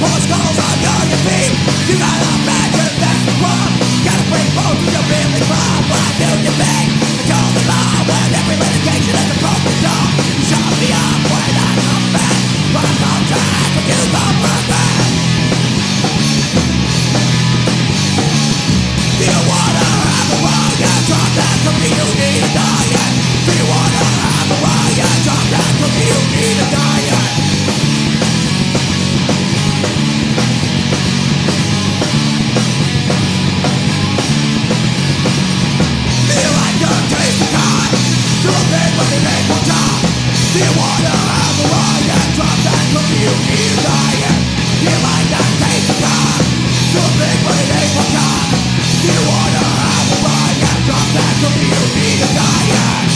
Horse calls under your feet You gotta Cambodia, to the cat with an RPG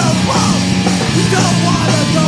the world. You don't wanna go.